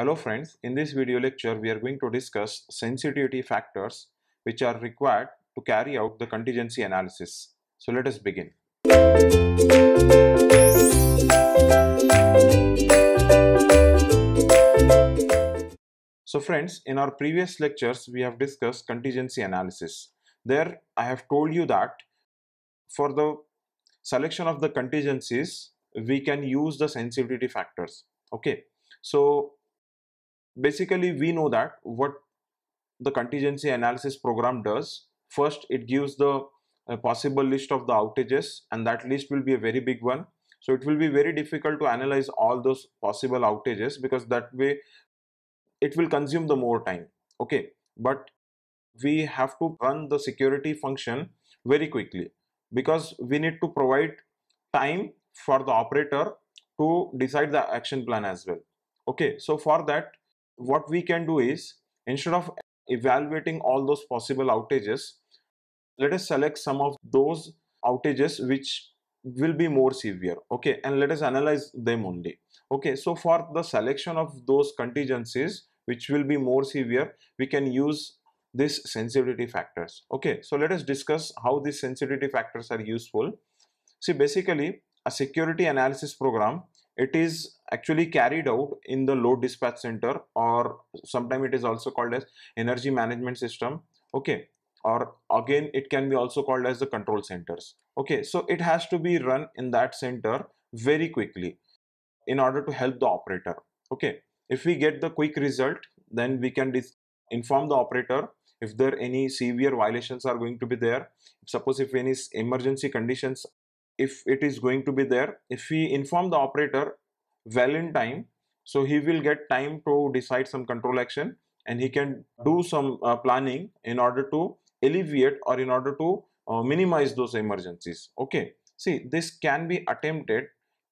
Hello friends, in this video lecture we are going to discuss sensitivity factors which are required to carry out the contingency analysis. So let us begin. So friends, in our previous lectures we have discussed contingency analysis. There I have told you that for the selection of the contingencies we can use the sensitivity factors. Okay, so basically we know that what the contingency analysis program does. First it gives the uh, possible list of the outages and that list will be a very big one. So it will be very difficult to analyze all those possible outages because that way it will consume the more time. Okay. But we have to run the security function very quickly because we need to provide time for the operator to decide the action plan as well. Okay. So for that what we can do is instead of evaluating all those possible outages let us select some of those outages which will be more severe okay? And let us analyze them only okay? So for the selection of those contingencies which will be more severe we can use these sensitivity factors okay? So let us discuss how these sensitivity factors are useful. See basically a security analysis program it is actually carried out in the load dispatch center or sometimes it is also called as energy management system okay? Or again it can be also called as the control centers okay? So it has to be run in that center very quickly in order to help the operator okay? If we get the quick result then we can inform the operator if there any severe violations are going to be there. Suppose if any emergency conditions if it is going to be there. If we inform the operator well in time so he will get time to decide some control action and he can do some uh, planning in order to alleviate or in order to uh, minimize those emergencies. Okay. See this can be attempted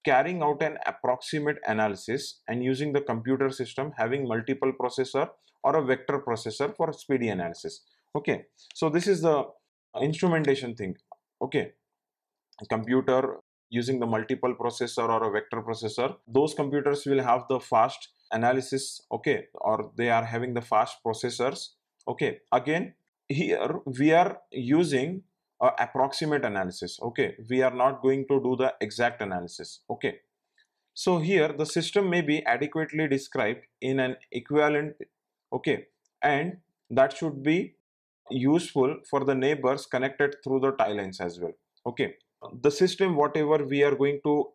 carrying out an approximate analysis and using the computer system having multiple processor or a vector processor for speedy analysis. Okay. So this is the instrumentation thing. Okay computer using the multiple processor or a vector processor those computers will have the fast analysis okay or they are having the fast processors okay. Again here we are using a approximate analysis okay. We are not going to do the exact analysis okay. So here the system may be adequately described in an equivalent okay and that should be useful for the neighbors connected through the tie lines as well okay the system whatever we are going to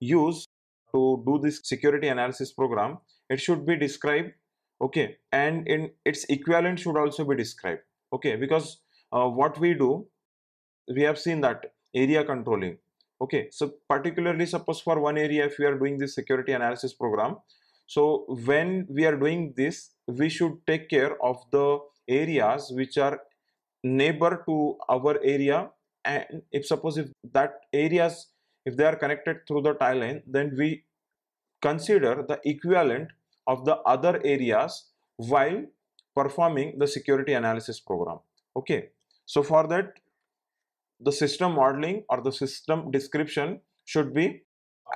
use to do this security analysis program it should be described okay? And in its equivalent should also be described okay? Because uh, what we do we have seen that area controlling okay? So particularly suppose for one area if we are doing this security analysis program so when we are doing this we should take care of the areas which are neighbor to our area and if suppose if that areas if they are connected through the tie line then we consider the equivalent of the other areas while performing the security analysis program. Okay. So for that the system modeling or the system description should be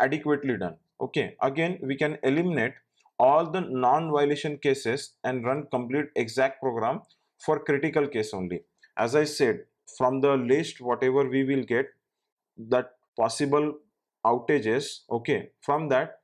adequately done. Okay. Again we can eliminate all the non-violation cases and run complete exact program for critical case only. As i said from the list whatever we will get that possible outages okay? From that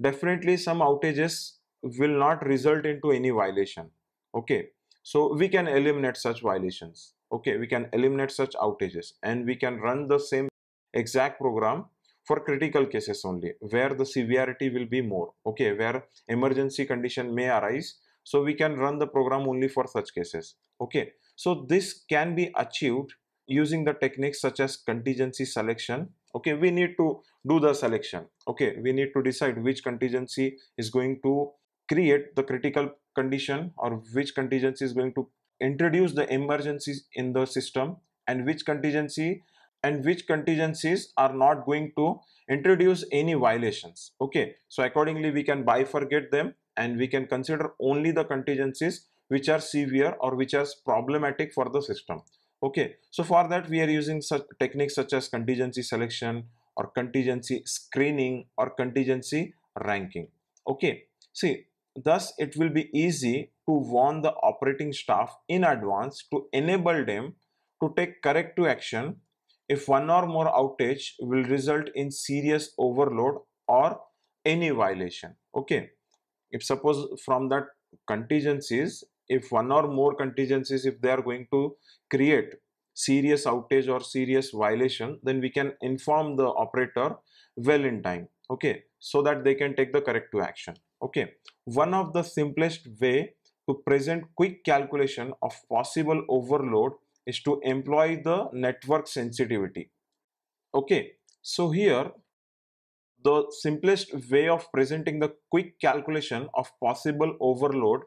definitely some outages will not result into any violation okay? So we can eliminate such violations okay? We can eliminate such outages and we can run the same exact program for critical cases only where the severity will be more okay? Where emergency condition may arise so we can run the program only for such cases okay so this can be achieved using the techniques such as contingency selection. Okay, we need to do the selection. Okay, we need to decide which contingency is going to create the critical condition or which contingency is going to introduce the emergencies in the system and which contingency and which contingencies are not going to introduce any violations okay so accordingly we can bifurcate them and we can consider only the contingencies which are severe or which are problematic for the system. Okay so for that we are using such techniques such as contingency selection or contingency screening or contingency ranking. Okay see thus it will be easy to warn the operating staff in advance to enable them to take corrective action if one or more outage will result in serious overload or any violation. Okay if suppose from that contingencies if one or more contingencies if they are going to create serious outage or serious violation then we can inform the operator well in time okay so that they can take the corrective action okay. One of the simplest way to present quick calculation of possible overload is to employ the network sensitivity okay. So here the simplest way of presenting the quick calculation of possible overload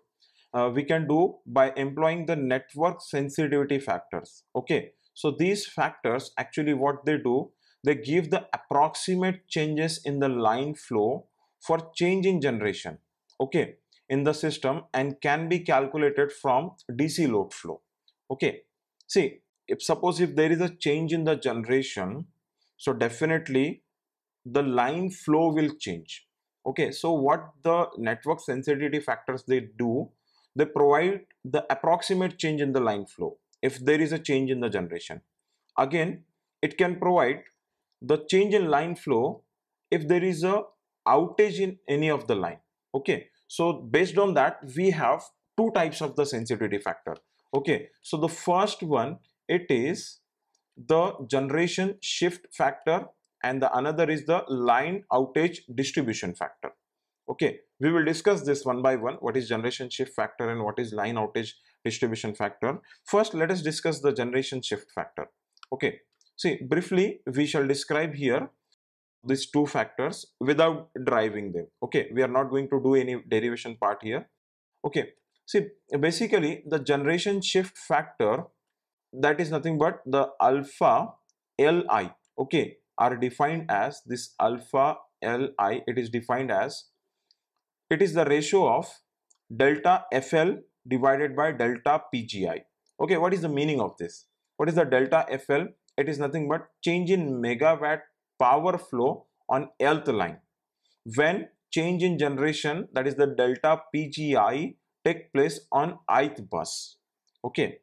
uh, we can do by employing the network sensitivity factors. Okay so these factors actually what they do they give the approximate changes in the line flow for change in generation okay in the system and can be calculated from dc load flow. Okay see if suppose if there is a change in the generation so definitely the line flow will change. Okay so what the network sensitivity factors they do they provide the approximate change in the line flow if there is a change in the generation. Again it can provide the change in line flow if there is a outage in any of the line okay? So based on that we have two types of the sensitivity factor okay? So the first one it is the generation shift factor and the another is the line outage distribution factor okay we will discuss this one by one what is generation shift factor and what is line outage distribution factor. First let us discuss the generation shift factor. Okay see briefly we shall describe here these two factors without driving them. Okay we are not going to do any derivation part here. Okay see basically the generation shift factor that is nothing but the alpha li. Okay are defined as this alpha li it is defined as it is the ratio of delta FL divided by delta PGI. Okay, what is the meaning of this? What is the delta FL? It is nothing but change in megawatt power flow on Lth line. When change in generation, that is the delta PGI, take place on ith bus. Okay,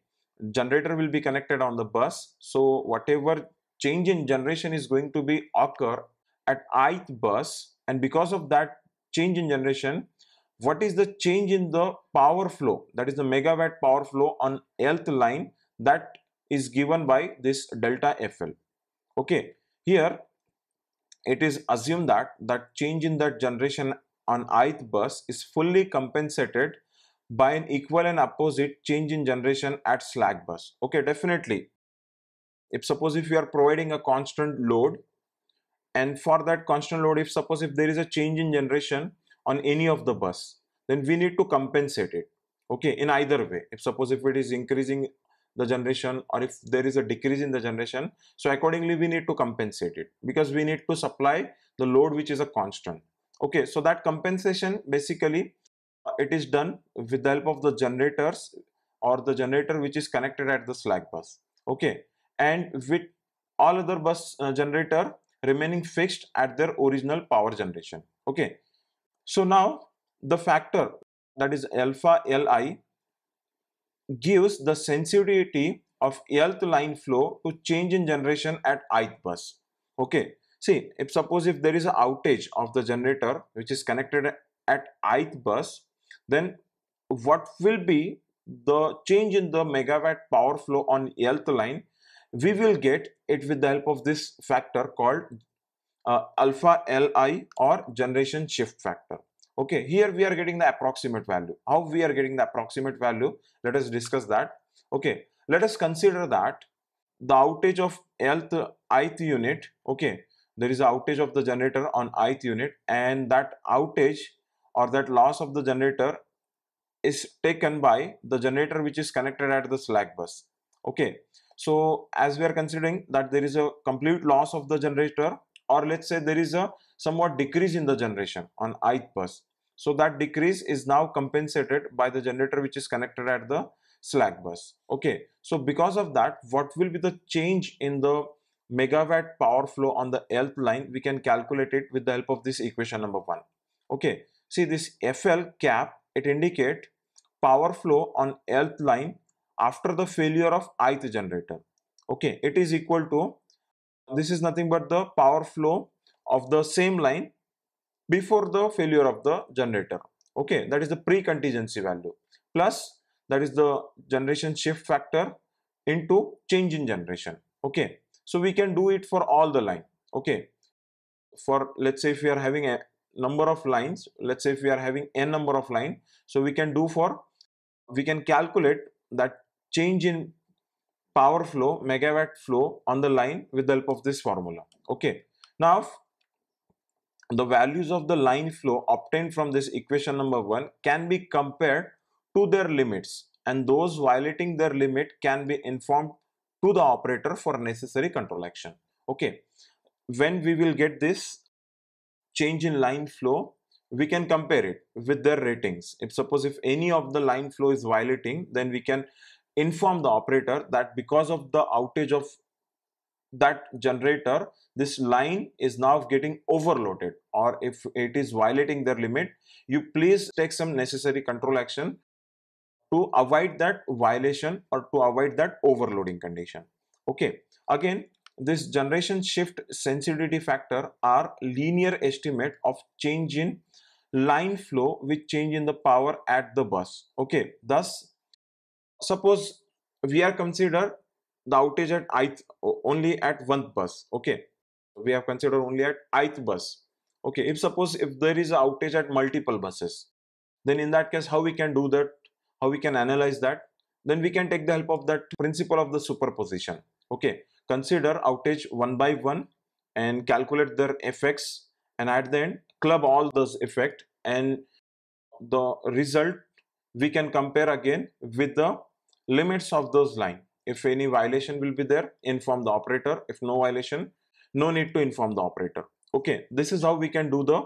generator will be connected on the bus. So whatever change in generation is going to be occur at ith bus and because of that change in generation what is the change in the power flow? That is the megawatt power flow on Lth line that is given by this delta FL okay here it is assumed that that change in that generation on ith bus is fully compensated by an equal and opposite change in generation at slack bus. Okay definitely. If suppose if you are providing a constant load and for that constant load if suppose if there is a change in generation on any of the bus then we need to compensate it okay in either way. If suppose if it is increasing the generation or if there is a decrease in the generation so accordingly we need to compensate it because we need to supply the load which is a constant okay. So that compensation basically uh, it is done with the help of the generators or the generator which is connected at the slack bus okay. And with all other bus uh, generator remaining fixed at their original power generation. Okay. So now the factor that is alpha li gives the sensitivity of Lth line flow to change in generation at ith bus. Okay. See if suppose if there is an outage of the generator which is connected at ith bus then what will be the change in the megawatt power flow on Lth line we will get it with the help of this factor called uh, alpha Li or generation shift factor. Okay, here we are getting the approximate value. How we are getting the approximate value? Let us discuss that. Okay, let us consider that the outage of ith, ith unit, okay, there is outage of the generator on ith unit and that outage or that loss of the generator is taken by the generator which is connected at the slack bus. Okay, so as we are considering that there is a complete loss of the generator or let's say there is a somewhat decrease in the generation on ith bus. So that decrease is now compensated by the generator which is connected at the slack bus. Okay. So because of that what will be the change in the megawatt power flow on the Lth line? We can calculate it with the help of this equation number one. Okay. See this FL cap, it indicate power flow on nth line after the failure of ith generator. Okay, it is equal to, this is nothing but the power flow of the same line before the failure of the generator. Okay, that is the pre-contingency value plus that is the generation shift factor into change in generation. Okay, so we can do it for all the line. Okay, for let's say if we are having a number of lines, let's say if we are having n number of line, so we can do for we can calculate that change in power flow megawatt flow on the line with the help of this formula. Okay. Now the values of the line flow obtained from this equation number 1 can be compared to their limits and those violating their limit can be informed to the operator for necessary control action. Okay. When we will get this change in line flow we can compare it with their ratings. If suppose if any of the line flow is violating then we can inform the operator that because of the outage of that generator this line is now getting overloaded or if it is violating their limit you please take some necessary control action to avoid that violation or to avoid that overloading condition. Okay again this generation shift sensitivity factor are linear estimate of change in line flow with change in the power at the bus. Okay thus suppose we are consider the outage at ith only at one bus okay? We have considered only at ith bus okay? If suppose if there is outage at multiple buses then in that case how we can do that? How we can analyze that? Then we can take the help of that principle of the superposition okay? Consider outage one by one and calculate their effects and at the end club all those effect and the result we can compare again with the limits of those line. If any violation will be there inform the operator. If no violation no need to inform the operator. Okay this is how we can do the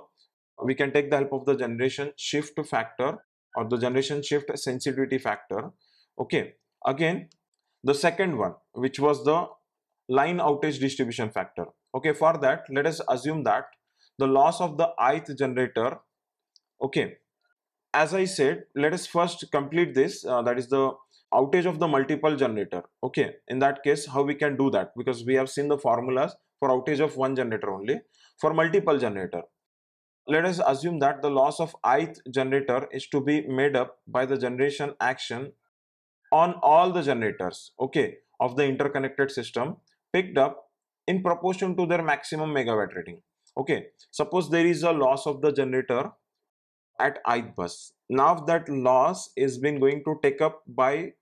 we can take the help of the generation shift factor or the generation shift sensitivity factor. Okay again the second one which was the line outage distribution factor. Okay for that let us assume that the loss of the ith generator okay as i said let us first complete this uh, that is the outage of the multiple generator. Okay in that case how we can do that? Because we have seen the formulas for outage of one generator only for multiple generator. Let us assume that the loss of ith generator is to be made up by the generation action on all the generators okay of the interconnected system picked up in proportion to their maximum megawatt rating. Okay suppose there is a loss of the generator at ith bus now that loss is been going to take up by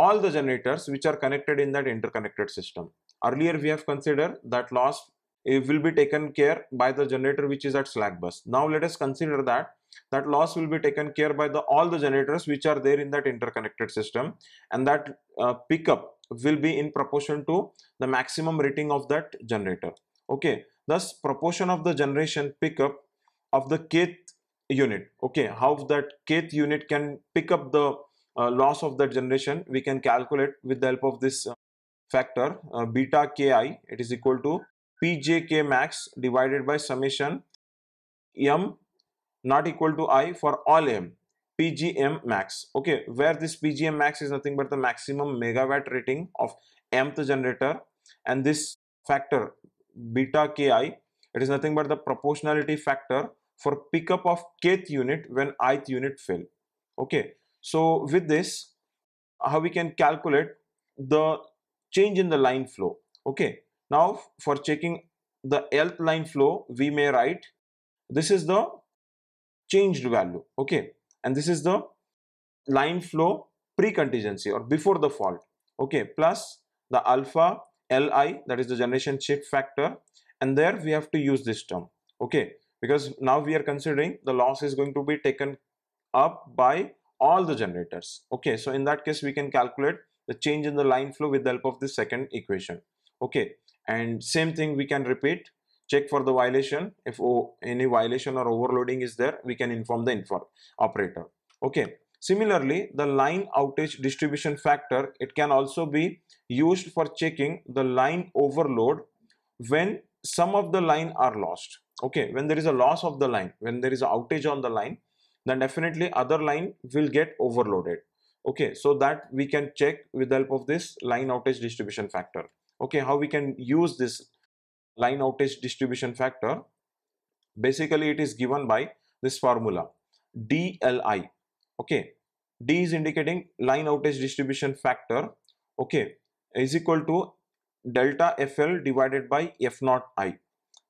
all the generators which are connected in that interconnected system. Earlier we have considered that loss it will be taken care by the generator which is at slack bus. Now let us consider that that loss will be taken care by the all the generators which are there in that interconnected system and that uh, pickup will be in proportion to the maximum rating of that generator. Okay. Thus proportion of the generation pickup of the kth unit okay how that kth unit can pick up the uh, loss of that generation we can calculate with the help of this uh, factor uh, beta ki it is equal to PGK max divided by summation m not equal to i for all m PGM max. Okay, where this PGM max is nothing but the maximum megawatt rating of mth generator and this factor beta Ki it is nothing but the proportionality factor for pickup of kth unit when ith unit fail. Okay, so with this how we can calculate the change in the line flow. Okay, now for checking the lth line flow we may write this is the changed value. Okay, and this is the line flow pre-contingency or before the fault. Okay. Plus the alpha li that is the generation shift factor and there we have to use this term. Okay because now we are considering the loss is going to be taken up by all the generators. Okay so in that case we can calculate the change in the line flow with the help of the second equation. Okay and same thing we can repeat. Check for the violation. If any violation or overloading is there we can inform the inform operator. Okay similarly the line outage distribution factor it can also be used for checking the line overload when some of the line are lost okay when there is a loss of the line when there is an outage on the line then definitely other line will get overloaded. Okay so that we can check with the help of this line outage distribution factor. Okay how we can use this line outage distribution factor? Basically it is given by this formula DLI okay D is indicating line outage distribution factor. Okay is equal to delta FL divided by F naught I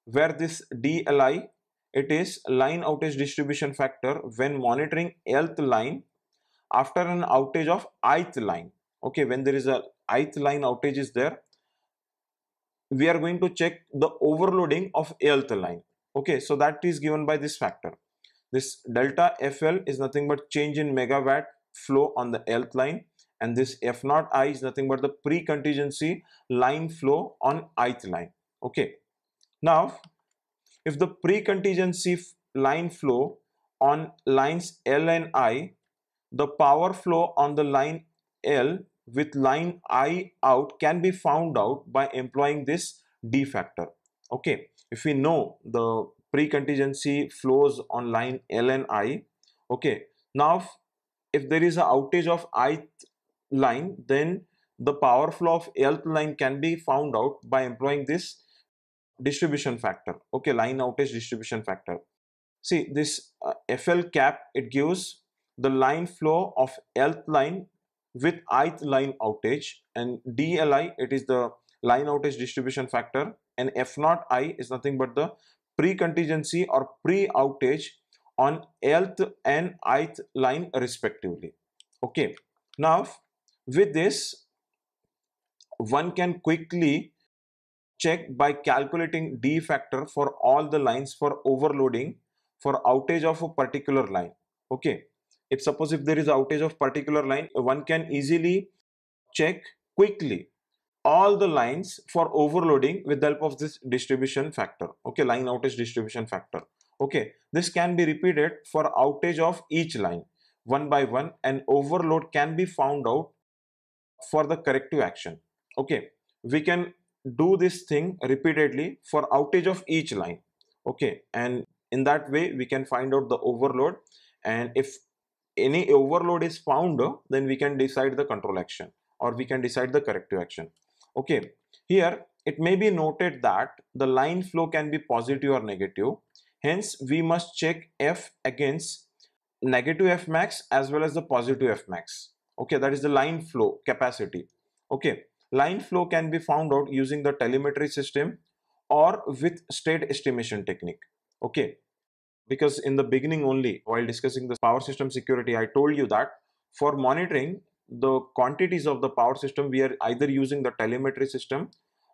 where this DLI it is line outage distribution factor when monitoring Lth line after an outage of ith line. Okay when there is a ith line outage is there we are going to check the overloading of Lth line. Okay so that is given by this factor. This delta FL is nothing but change in megawatt flow on the Lth line and this F naught I is nothing but the pre-contingency line flow on ith line. Okay now if the pre-contingency line flow on lines L and I the power flow on the line L with line I out can be found out by employing this D factor. Okay, if we know the pre-contingency flows on line L and I, okay, now if there is a outage of ith line, then the power flow of Lth line can be found out by employing this distribution factor, okay, line outage distribution factor. See this uh, FL cap, it gives the line flow of Lth line with ith line outage and DLI it is the line outage distribution factor and F naught I is nothing but the pre-contingency or pre-outage on Lth and ith line respectively. Okay, now with this one can quickly check by calculating D factor for all the lines for overloading for outage of a particular line. Okay, if suppose if there is outage of particular line one can easily check quickly all the lines for overloading with the help of this distribution factor. Okay. Line outage distribution factor. Okay. This can be repeated for outage of each line one by one and overload can be found out for the corrective action. Okay. We can do this thing repeatedly for outage of each line. Okay and in that way we can find out the overload. And if any overload is found then we can decide the control action or we can decide the corrective action. Okay here it may be noted that the line flow can be positive or negative. Hence we must check f against negative f max as well as the positive f max. Okay that is the line flow capacity. Okay line flow can be found out using the telemetry system or with state estimation technique. Okay. Because in the beginning only while discussing the power system security I told you that for monitoring the quantities of the power system we are either using the telemetry system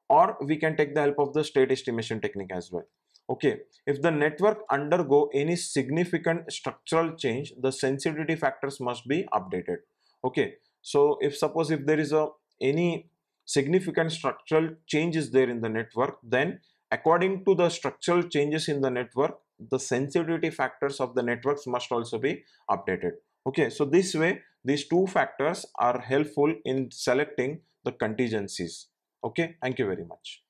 or we can take the help of the state estimation technique as well. Okay. If the network undergo any significant structural change the sensitivity factors must be updated. Okay. So if suppose if there is a any significant structural changes there in the network then according to the structural changes in the network the sensitivity factors of the networks must also be updated. Okay so this way these two factors are helpful in selecting the contingencies. Okay thank you very much